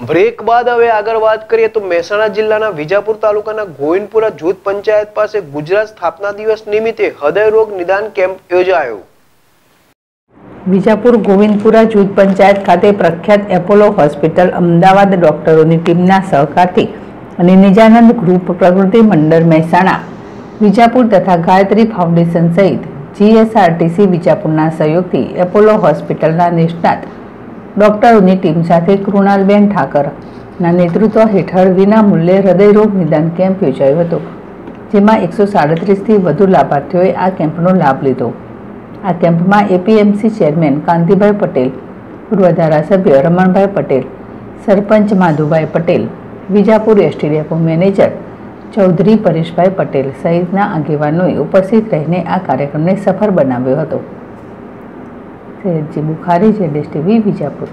Break બાદ હવે આગળ વાત કરીએ તો મહેસાણા જિલ્લાના વિજાપુર તાલુકાના ગોવિંદપુરા જૂથ પંચાયત પાસે ગુજરાત સ્થાપના દિવસ નિમિત્તે હૃદય રોગ નિદાન કેમ્પ યોજાયો. વિજાપુર ગોવિંદપુરા જૂથ પંચાયત ખાતે પ્રખ્યાત એપોલો હોસ્પિટલ અમદાવાદ ડોક્ટરોની ટીમના સહકારથી અને નિજાનંદ ગ્રુપ પ્રકૃતિ મંડળ મહેસાણા, વિજાપુર તથા ગાયત્રી ફાઉન્ડેશન સહિત જીએસઆરટીસી વિજાપુરના સહયોગથી એપોલો હોસ્પિટલના નિષ્ણાત ડોક્ટરોની ટીમ સાથે કૃણાલબેન ઠાકરના નેતૃત્વ હેઠળ વિના મૂલ્યે હૃદયરોગ નિદાન કેમ્પ યોજાયો હતો, જેમાં એકસો સાડત્રીસથી વધુ લાભાર્થીઓએ આ કેમ્પનો લાભ લીધો. આ કેમ્પમાં એપીએમસી ચેરમેન કાંતિભાઈ પટેલ, પૂર્વ ધારાસભ્ય Ramanbhai Patel, sarpanch Madhubhai Patel, Vijapur ST depot manager Chaudhary Pareshbhai Patel સહિતના આગેવાનોએ ઉપસ્થિત રહીને આ કાર્યક્રમને સફળ બનાવ્યો હતો. સૈયદજી બુખારી છે ડિસ્ટ્રિક્ટ વી વિજાપુર.